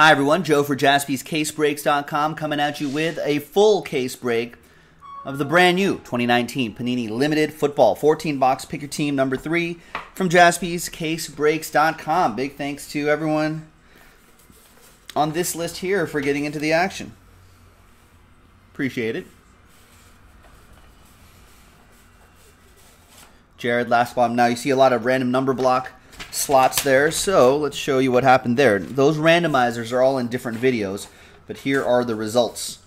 Hi, everyone. Joe for jaspyscasebreaks.com coming at you with a full case break of the brand new 2019 Panini Limited Football 14 box pick your team number three from jaspyscasebreaks.com. Big thanks to everyone on this list here for getting into the action. Appreciate it. Jared last bomb. Now you see a lot of random number block slots there. So let's show you what happened there. Those randomizers are all in different videos, but here are the results.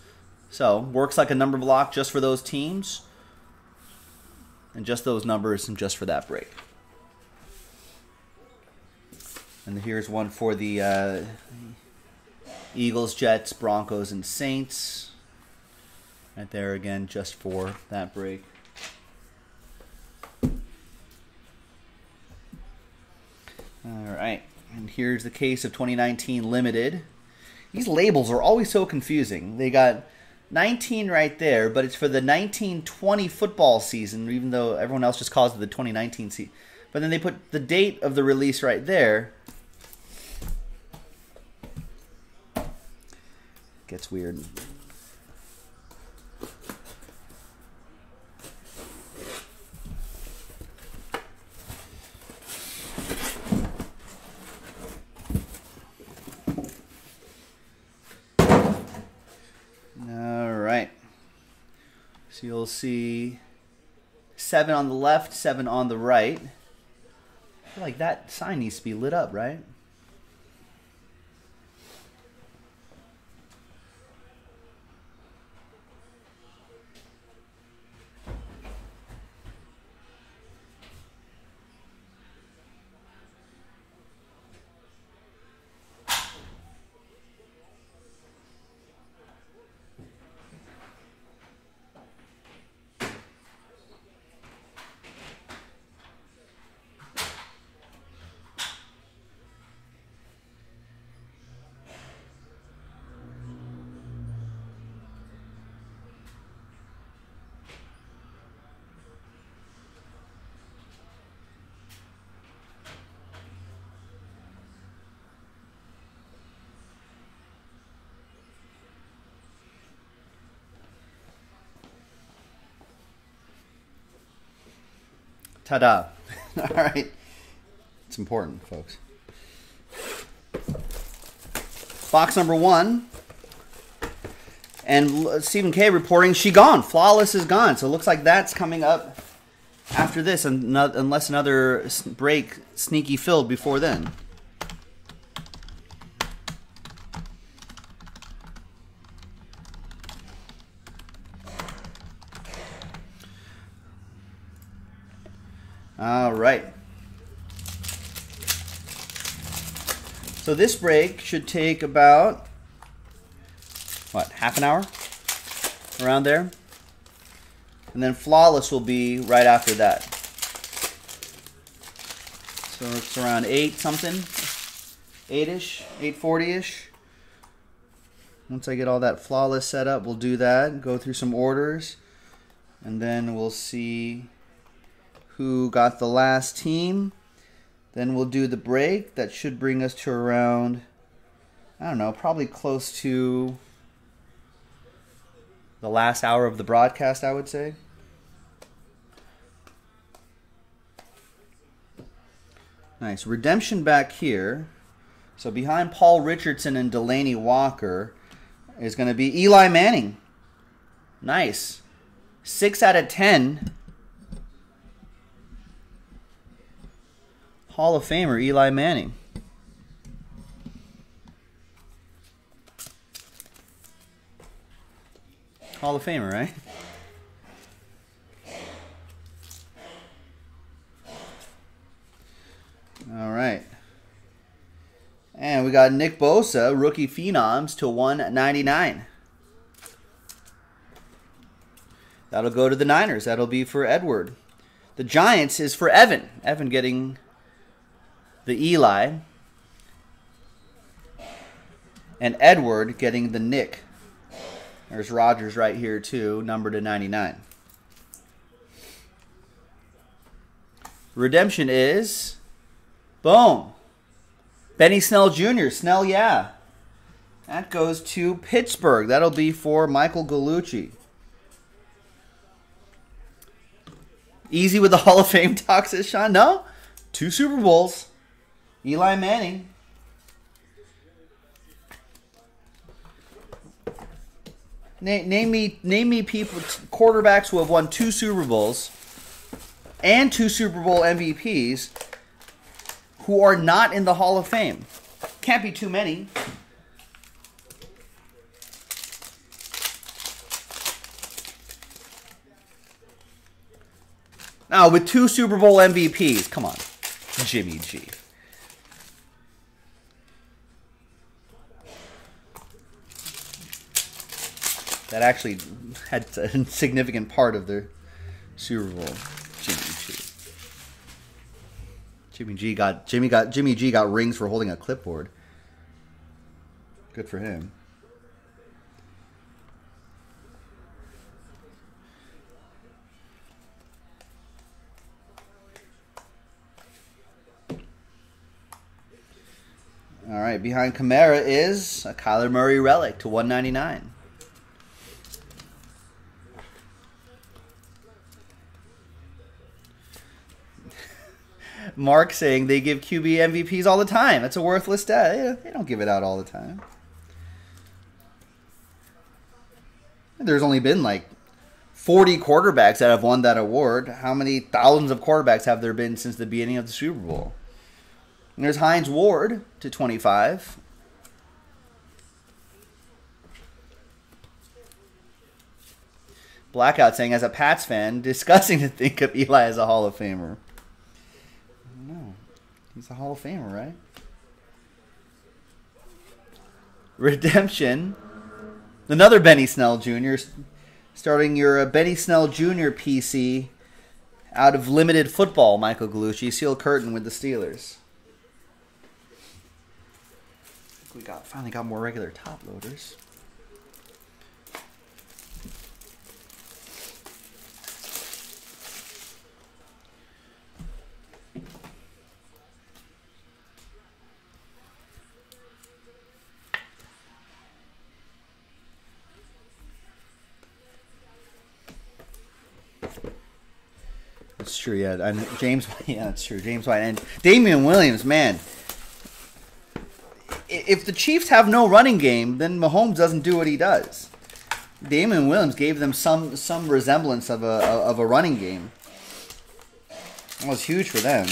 So works like a number block just for those teams, and just those numbers and just for that break. And here's one for the uh, Eagles, Jets, Broncos, and Saints. Right there again, just for that break. All right, and here's the case of 2019 Limited. These labels are always so confusing. They got 19 right there, but it's for the 1920 football season, even though everyone else just calls it the 2019 season. But then they put the date of the release right there. Gets weird. So you'll see seven on the left, seven on the right. I feel like that sign needs to be lit up, right? Ta-da. All right. It's important, folks. Box number one. And Stephen K reporting she gone. Flawless is gone. So it looks like that's coming up after this, unless another break sneaky filled before then. All right. So this break should take about, what, half an hour? Around there. And then Flawless will be right after that. So it's around 8 something, 8-ish, 840-ish. Once I get all that Flawless set up, we'll do that, go through some orders, and then we'll see who got the last team. Then we'll do the break. That should bring us to around, I don't know, probably close to the last hour of the broadcast, I would say. Nice. Redemption back here. So behind Paul Richardson and Delanie Walker is going to be Eli Manning. Nice. 6 out of 10 Hall of Famer Eli Manning. Hall of Famer, right? All right. And we got Nick Bosa, rookie phenoms to 199. That'll go to the Niners. That'll be for Edward. The Giants is for Evan. Evan getting the Eli, and Edward getting the Nick. There's Rodgers right here too, number to 99. Redemption is, boom, Benny Snell Jr. Snell, yeah. That goes to Pittsburgh. That'll be for Michael Gallucci. Easy with the Hall of Fame talk, says Sean. No, two Super Bowls. Eli Manning. Name, name me, name me people, quarterbacks who have won two Super Bowls and two Super Bowl MVPs who are not in the Hall of Fame. Can't be too many. Now, with two Super Bowl MVPs, come on, Jimmy G. That actually had a significant part of the Super Bowl. Jimmy G. Jimmy G got Jimmy got Jimmy G got rings for holding a clipboard. Good for him. All right, behind Kamara is a Kyler Murray relic to 199. Mark saying they give QB MVPs all the time. That's a worthless stat. They don't give it out all the time. There's only been like 40 quarterbacks that have won that award. How many thousands of quarterbacks have there been since the beginning of the Super Bowl? And there's Hines Ward to 25. Blackout saying, as a Pats fan, disgusting to think of Eli as a Hall of Famer. He's a Hall of Famer, right? Redemption. Another Benny Snell Jr. Starting your uh, Benny Snell Jr. PC out of limited football, Michael Gallucci. Seal curtain with the Steelers. We got finally got more regular top loaders. True, yeah. And James, yeah, that's true. James White and Damien Williams, man. If the Chiefs have no running game, then Mahomes doesn't do what he does. Damien Williams gave them some some resemblance of a of a running game. That was huge for them.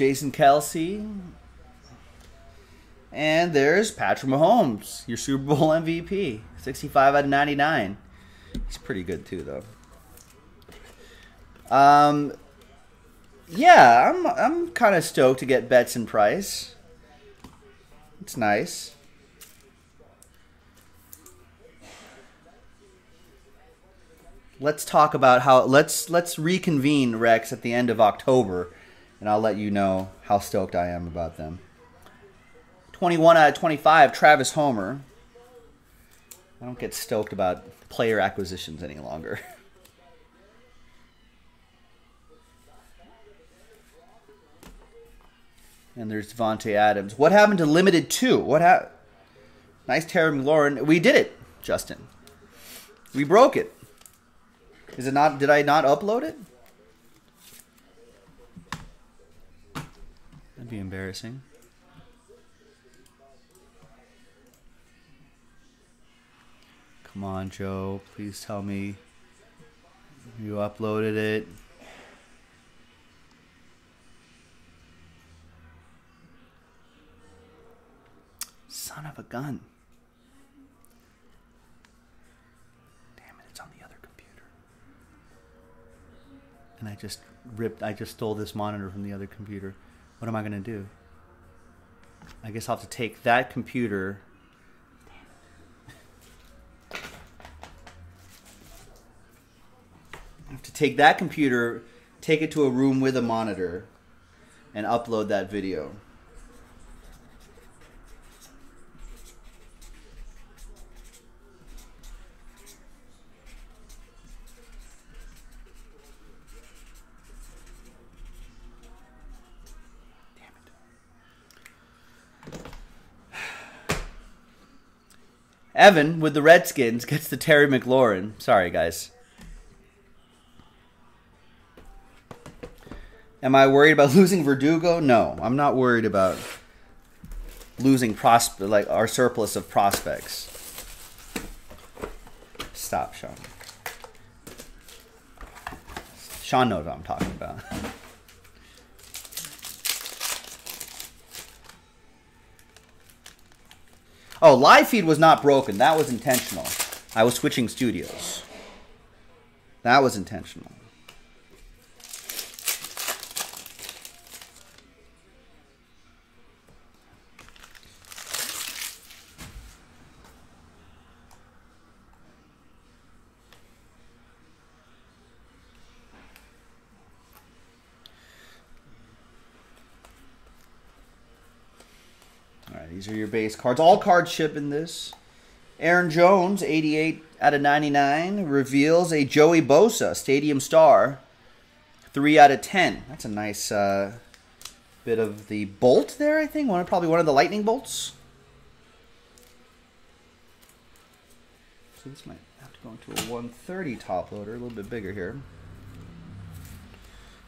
Jason Kelce. And there's Patrick Mahomes, your Super Bowl MVP. 65 out of 99. He's pretty good too, though. Um, yeah, I'm I'm kind of stoked to get Betts and Price. It's nice. Let's talk about how let's let's reconvene Rex at the end of October and I'll let you know how stoked I am about them. 21 out of 25, Travis Homer. I don't get stoked about player acquisitions any longer. and there's Davante Adams. What happened to Limited 2? What happened? Nice Terry McLaurin. We did it, Justin. We broke it. Is it not? Did I not upload it? That'd be embarrassing. Come on, Joe. Please tell me you uploaded it. Son of a gun. Damn it, it's on the other computer. And I just ripped. I just stole this monitor from the other computer. What am I gonna do? I guess I'll have to take that computer. I have to take that computer, take it to a room with a monitor, and upload that video. Evan with the Redskins gets the Terry McLaurin. Sorry, guys. Am I worried about losing Verdugo? No, I'm not worried about losing prospe- like our surplus of prospects. Stop, Sean. Sean knows what I'm talking about. Oh, live feed was not broken. That was intentional. I was switching studios. That was intentional. All right, these are your base cards. All cards ship in this. Aaron Jones, 88 out of 99, reveals a Joey Bosa, Stadium Star, 3 out of 10. That's a nice uh, bit of the bolt there, I think. One, probably one of the lightning bolts. So this might have to go into a 130 top loader, a little bit bigger here.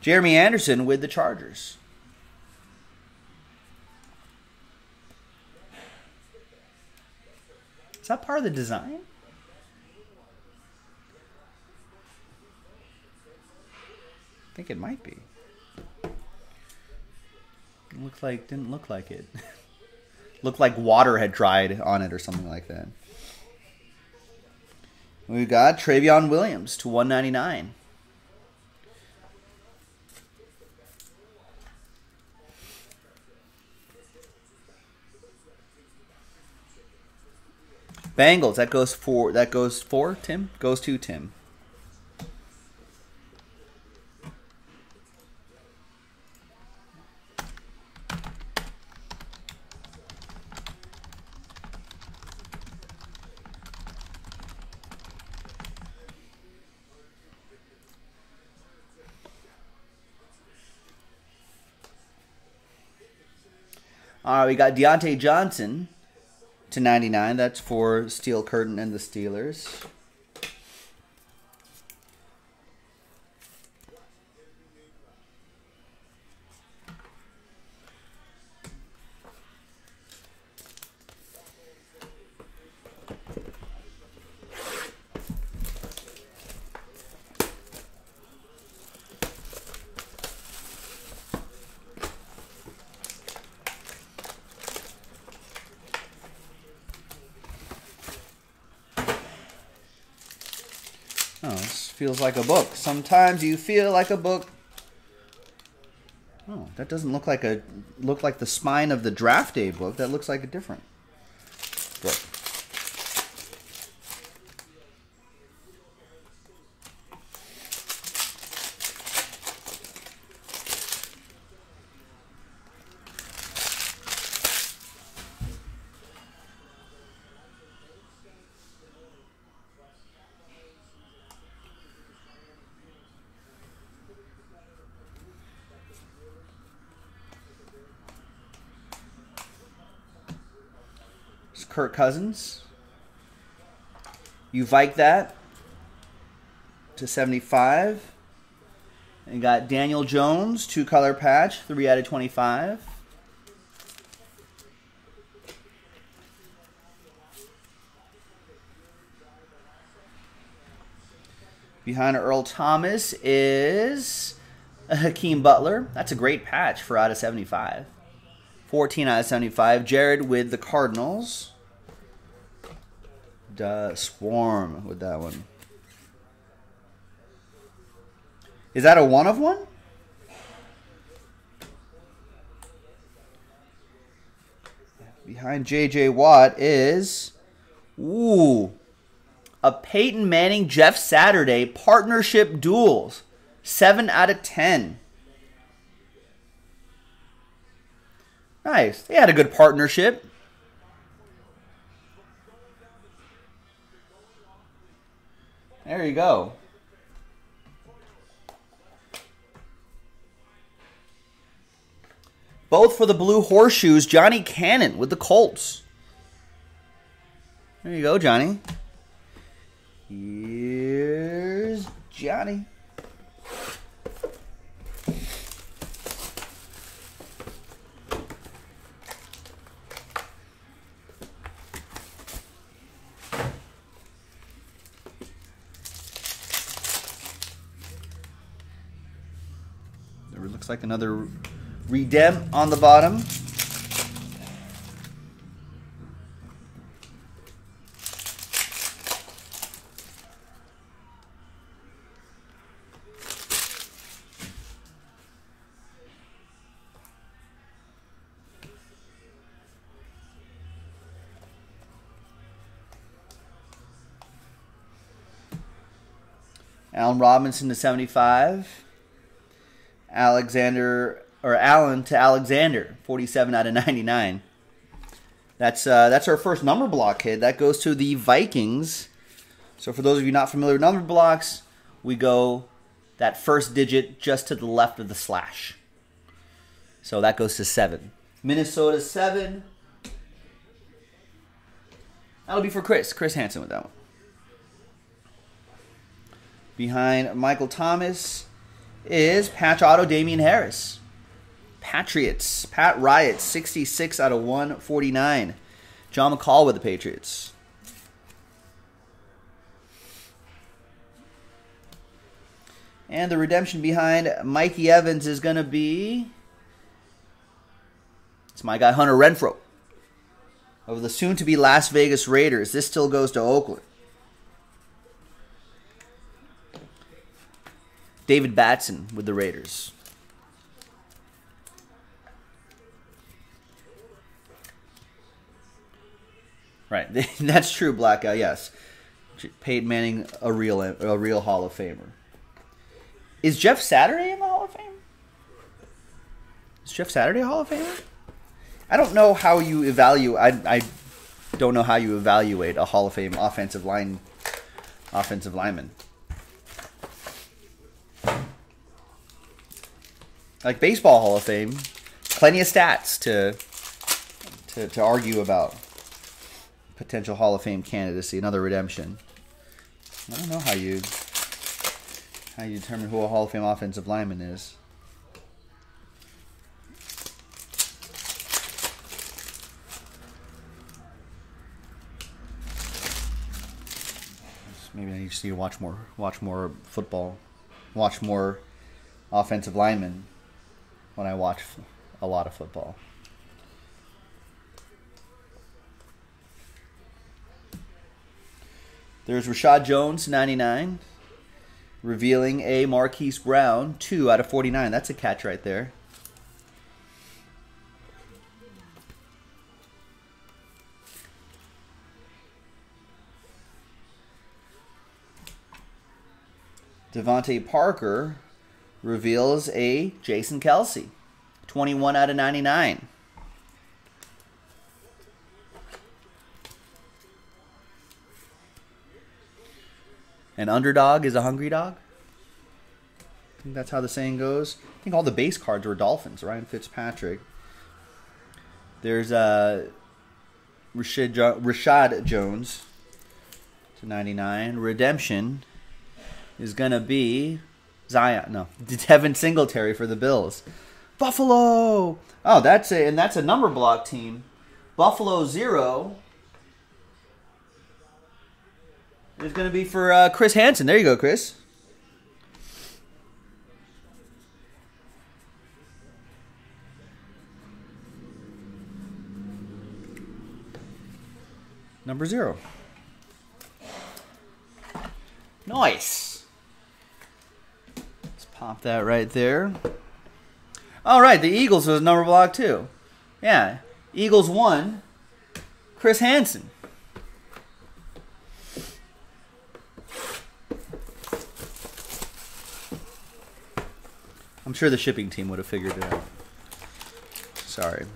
Jeremy Anderson with the Chargers. Is that part of the design? I think it might be. It looked like didn't look like it. looked like water had dried on it or something like that. We got Trayveon Williams to 199. Bengals. That goes for that goes for Tim. Goes to Tim. All right, we got Diontae Johnson to 99. That's for Steel Curtain and the Steelers. Oh, this feels like a book. Sometimes you feel like a book. Oh, that doesn't look like a look like the spine of the draft day book. That looks like a different Kirk Cousins. You Vike that to 75. And got Daniel Jones, two color patch, 3 out of 25. Behind Earl Thomas is Hakeem Butler. That's a great patch for out of 75. 14 out of 75. Jared with the Cardinals. Duh, Swarm with that one. Is that a one of one? Behind JJ Watt is ooh a Peyton Manning Jeff Saturday partnership duels. 7 out of 10. Nice. They had a good partnership. There you go. Both for the Blue Horseshoes, Johnny Cannon with the Colts. There you go, Johnny. Here's Johnny. There looks like another redem on the bottom. Allen Robinson to 75. Alexander or Allen to Alexander, 47 out of 99. That's uh, that's our first number block kid. That goes to the Vikings. So for those of you not familiar with number blocks, we go that first digit just to the left of the slash. So that goes to seven. Minnesota seven. That'll be for Chris. Chris Hansen with that one. Behind Michael Thomas is Patch Auto Damien Harris. Patriots. Pat Riot, 66 out of 149. John McCall with the Patriots. And the redemption behind Mikey Evans is going to be. It's my guy Hunter Renfrow of the soon to be Las Vegas Raiders. This still goes to Oakland. David Batson with the Raiders. Right, that's true. Blackout, yes. Peyton Manning, a real a real Hall of Famer. Is Jeff Saturday in the Hall of Fame? Is Jeff Saturday a Hall of Famer? I don't know how you evaluate. I, I don't know how you evaluate a Hall of Fame offensive line offensive lineman. Like baseball Hall of Fame, plenty of stats to to, to argue about potential Hall of Fame candidacy, another redemption. I don't know how you how you determine who a Hall of Fame offensive lineman is. Maybe I need to watch more watch more football, watch more offensive linemen when I watch a lot of football. There's Reshad Jones, 99, revealing a Marquise Brown, 2 out of 49. That's a catch right there. DeVante Parker reveals a Jason Kelce, 21 out of 99. An underdog is a hungry dog. I think that's how the saying goes. I think all the base cards were Dolphins. Ryan Fitzpatrick. There's uh, Rashad, jo- Reshad Jones to 99. Redemption is going to be Zion. No, Devin Singletary for the Bills. Buffalo. Oh, that's a and that's a number block team. Buffalo zero is going to be for uh, Chris Hansen. There you go, Chris. Number zero. Nice Pop that right there. All right, the Eagles was number block two. Yeah, Eagles one. Chris Hansen. I'm sure the shipping team would have figured it out. Sorry.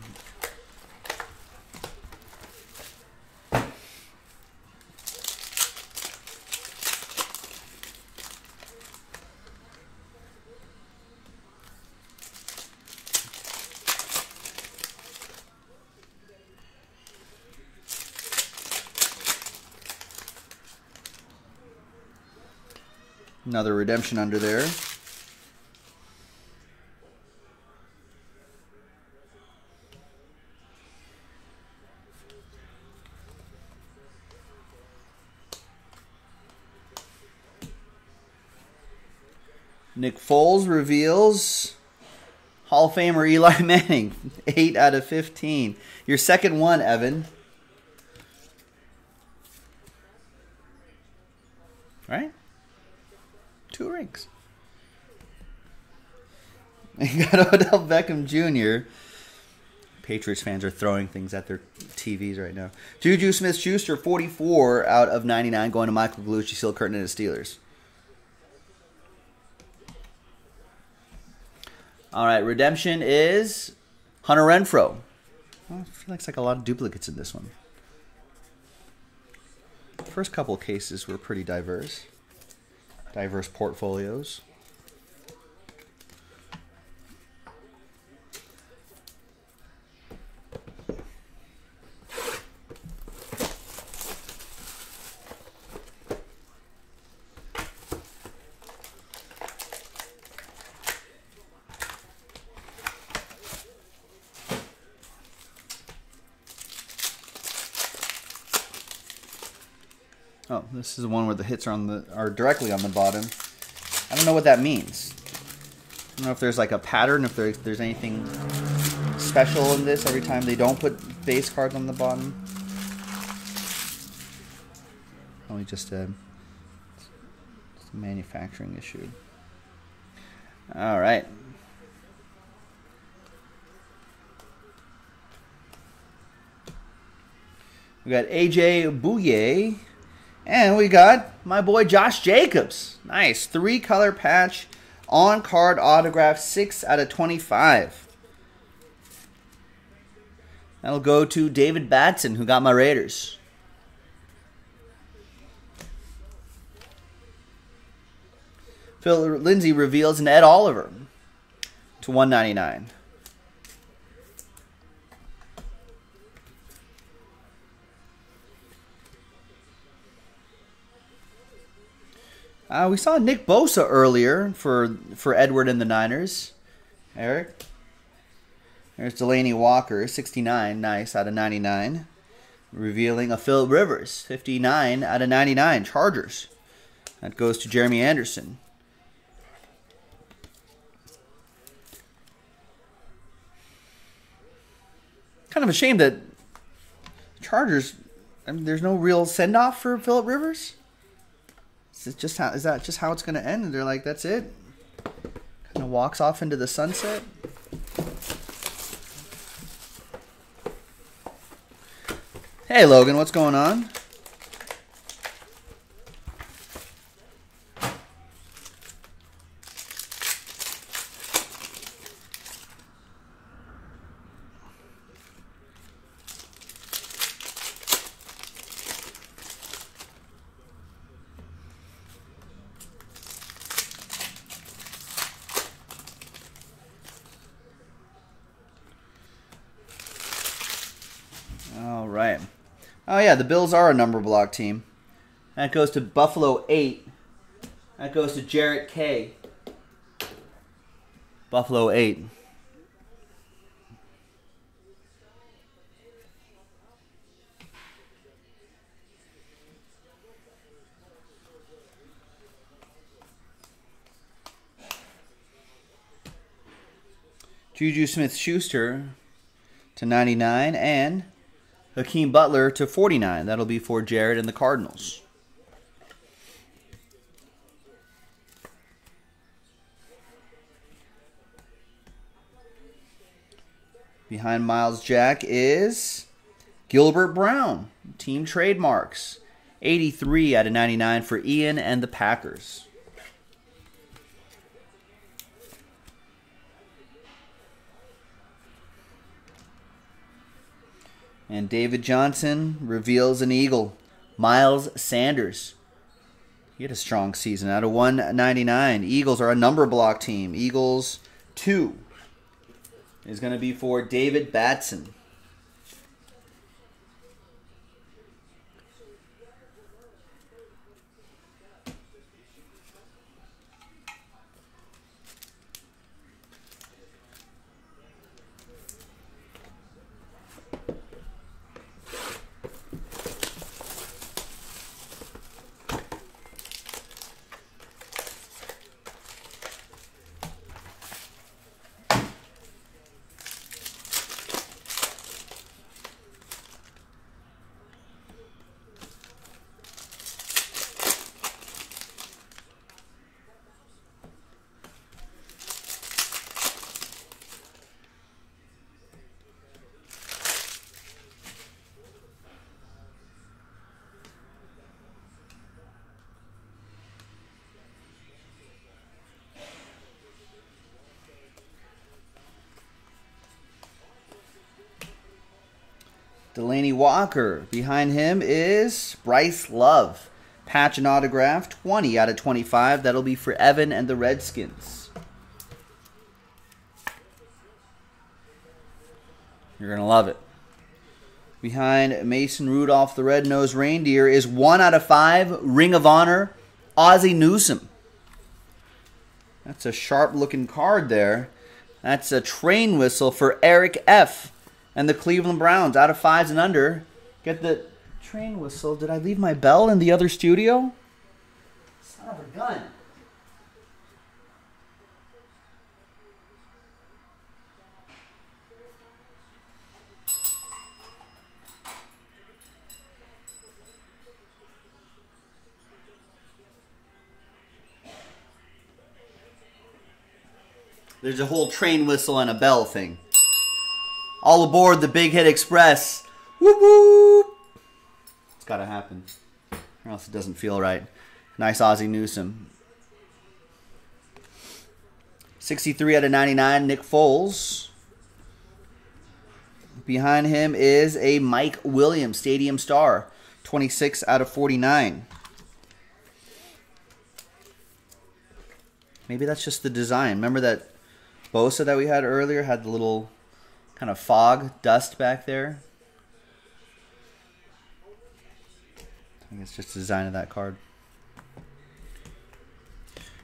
Another redemption under there. Nick Foles reveals Hall of Famer Eli Manning, 8 out of 15. Your second one, Evan. Right? Two rings. You got Odell Beckham Jr. Patriots fans are throwing things at their TVs right now. Juju Smith Schuster, 44 out of 99, going to Michael Gallucci, Seal Curtin, and the Steelers. All right, redemption is Hunter Renfrow. Well, I feel like it's like a lot of duplicates in this one. First couple cases were pretty diverse. Diverse portfolios. Oh, this is the one where the hits are on the are directly on the bottom. I don't know what that means. I don't know if there's like a pattern, if there's there's anything special in this every time they don't put base cards on the bottom. Only just a, a manufacturing issue. All right. We got AJ Bouye. And we got my boy Josh Jacobs. Nice. Three color patch on card autograph, 6 out of 25. That'll go to David Batson, who got my Raiders. Phil Lindsay reveals an Ed Oliver to 199. Uh, we saw Nick Bosa earlier for for Edward and the Niners. Eric. There's Delanie Walker, 69, nice out of 99. Revealing a Phil Rivers, 59 out of 99, Chargers. That goes to Jeremy Anderson. Kind of a shame that Chargers. I mean, there's no real send off for Philip Rivers. Is just how is that just how it's going to end? And they're like, that's it. Kind of walks off into the sunset. Hey Logan, what's going on? All right. Oh yeah, the Bills are a number block team. That goes to Buffalo 8. That goes to Jarrett K. Buffalo 8. Juju Smith Schuster to 99 and Hakeem Butler to 49. That'll be for Jared and the Cardinals. Behind Myles Jack is Gilbert Brown, team trademarks. 83 out of 99 for Ian and the Packers. And David Johnson reveals an Eagle. Miles Sanders. He had a strong season out of 199. Eagles are a number block team. Eagles 2 is going to be for David Batson. Delanie Walker. Behind him is Bryce Love. Patch and autograph, 20 out of 25. That'll be for Evan and the Redskins. You're going to love it. Behind Mason Rudolph, the red-nosed reindeer, is 1 out of 5. Ring of Honor, Ozzie Newsome. That's a sharp-looking card there. That's a train whistle for Eric F and the Cleveland Browns out of fives and under get the train whistle. Did I leave my bell in the other studio? Son of a gun. There's a whole train whistle and a bell thing. All aboard the Big Hit Express. It's got to happen. Or else it doesn't feel right. Nice Ozzie Newsome. 63 out of 99, Nick Foles. Behind him is a Mike Williams Stadium Star. 26 out of 49. Maybe that's just the design. Remember that Bosa that we had earlier had the little kind of fog, dust back there. I think it's just the design of that card.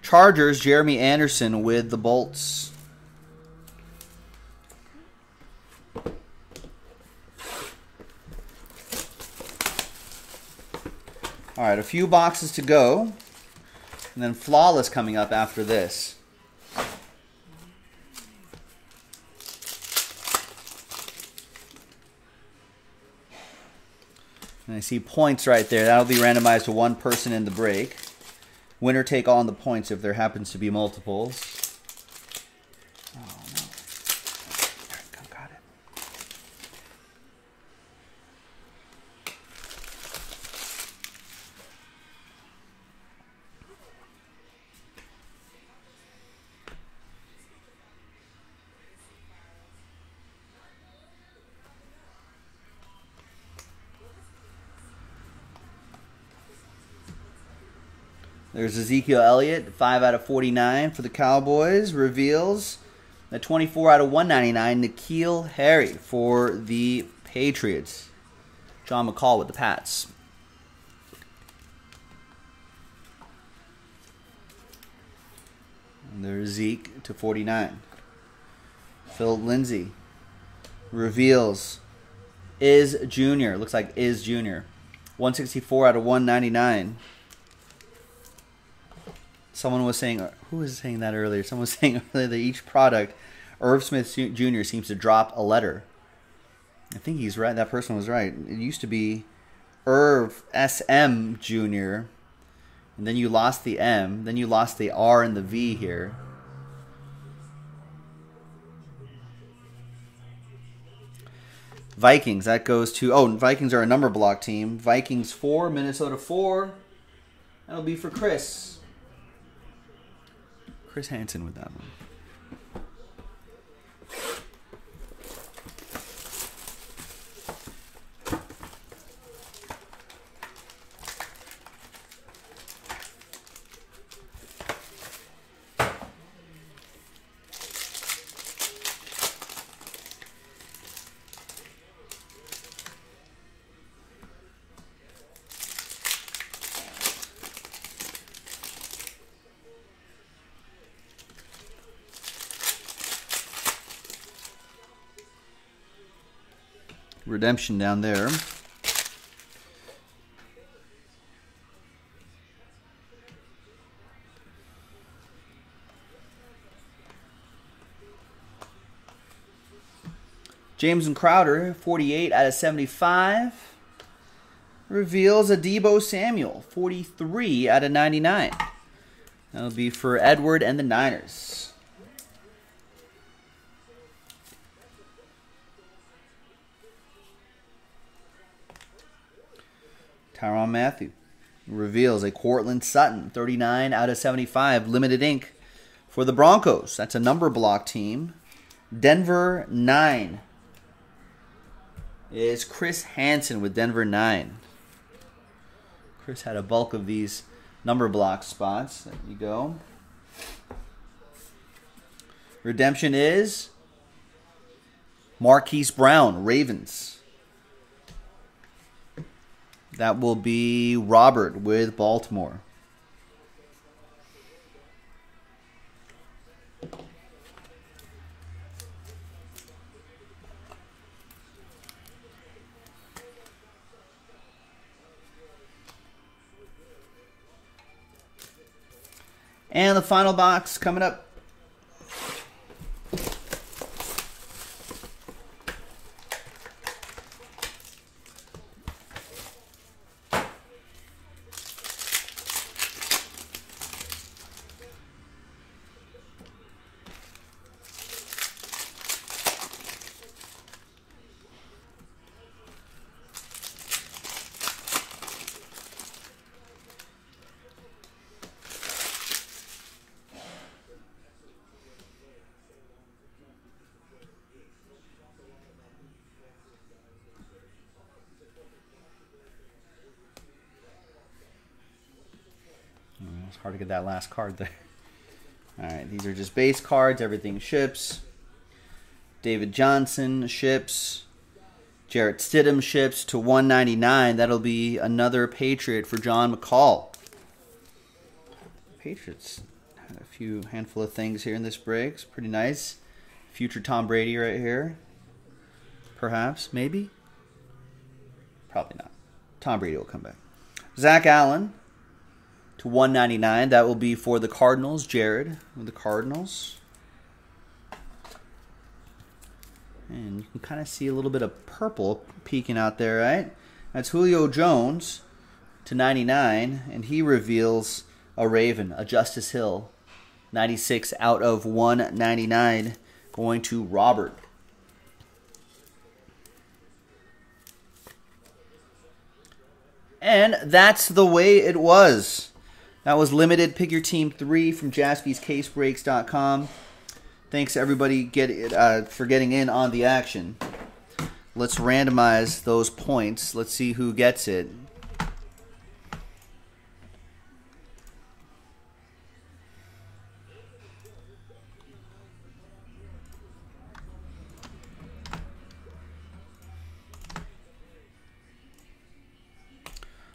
Chargers, Jeremy Anderson with the Bolts. All right, a few boxes to go. And then Flawless coming up after this. And I see points right there. That'll be randomized to one person in the break. Winner take all on the points if there happens to be multiples. There's Ezekiel Elliott, 5 out of 49 for the Cowboys. Reveals the 24 out of 199, N'Keal Harry for the Patriots. John McCall with the Pats. And there's Zeke to 49. Phil Lindsay reveals is junior. Looks like is junior. 164 out of 199 someone was saying, who was saying that earlier? Someone was saying earlier that each product, Irv Smith Jr. seems to drop a letter. I think he's right. That person was right. It used to be Irv SM Jr. And then you lost the M. Then you lost the R and the V here. Vikings. That goes to oh, Vikings are a number block team. Vikings four, Minnesota four. That'll be for Chris. Chris Hansen with that one. Redemption down there. Jamison Crowder, 48 out of 75. Reveals a Deebo Samuel, 43 out of 99. That'll be for Edward and the Niners. Tyrann Mathieu reveals a Courtland Sutton, 39 out of 75, limited ink for the Broncos. That's a number block team. Denver 9 is Chris Hansen with Denver 9. Chris had a bulk of these number block spots. There you go. Redemption is Marquise Brown, Ravens. That will be Robert with Baltimore. And the final box coming up It's hard to get that last card there. All right, these are just base cards. Everything ships. David Johnson ships. Jarrett Stidham ships to 199. That'll be another Patriot for John McCall. Patriots had a few handful of things here in this break. It's pretty nice. Future Tom Brady right here. Perhaps, maybe. Probably not. Tom Brady will come back. Zach Allen to 199. That will be for the Cardinals. Jared with the Cardinals. And you can kind of see a little bit of purple peeking out there, right? That's Julio Jones to 99, and he reveals a Raven, a Justice Hill. 96 out of 199 going to Robert. And that's the way it was. That was limited. Pick your team three from jaspyscasebreaks.com. Thanks everybody get uh, for getting in on the action. Let's randomize those points. Let's see who gets it.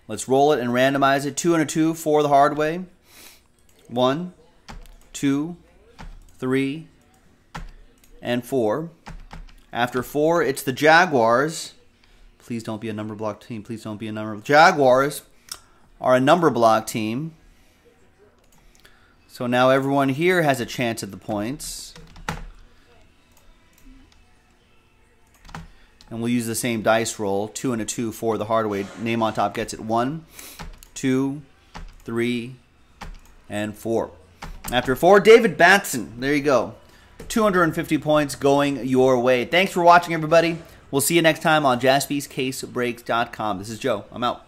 Let's roll it and randomize it. Two and a two for the hard way. One, two, three, and four. After four, it's the Jaguars. Please don't be a number block team. Please don't be a number. Jaguars are a number block team. So now everyone here has a chance at the points. And we'll use the same dice roll, two and a two for the hard way. Name on top gets it one, two, three, and four. After four, David Batson. There you go. 250 points going your way. Thanks for watching, everybody. We'll see you next time on jaspyscasebreaks.com. This is Joe. I'm out.